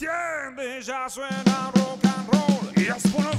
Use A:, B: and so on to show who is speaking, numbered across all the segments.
A: enciende, ya suena rock and roll. Y es por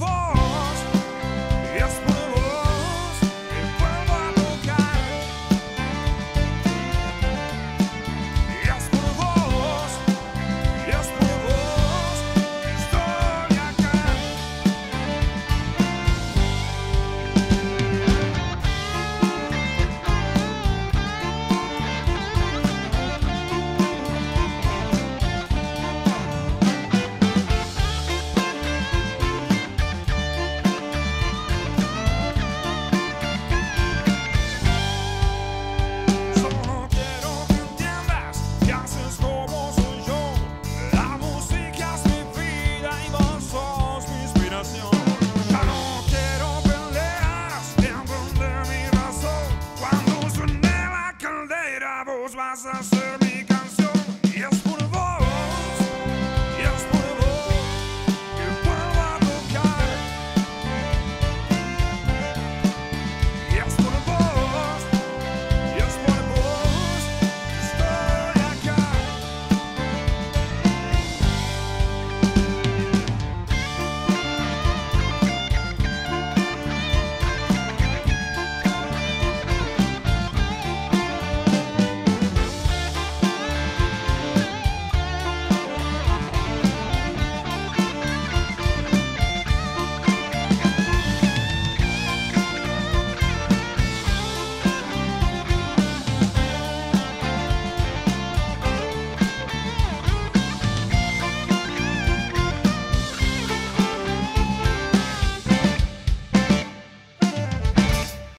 A: hacer mi canción y es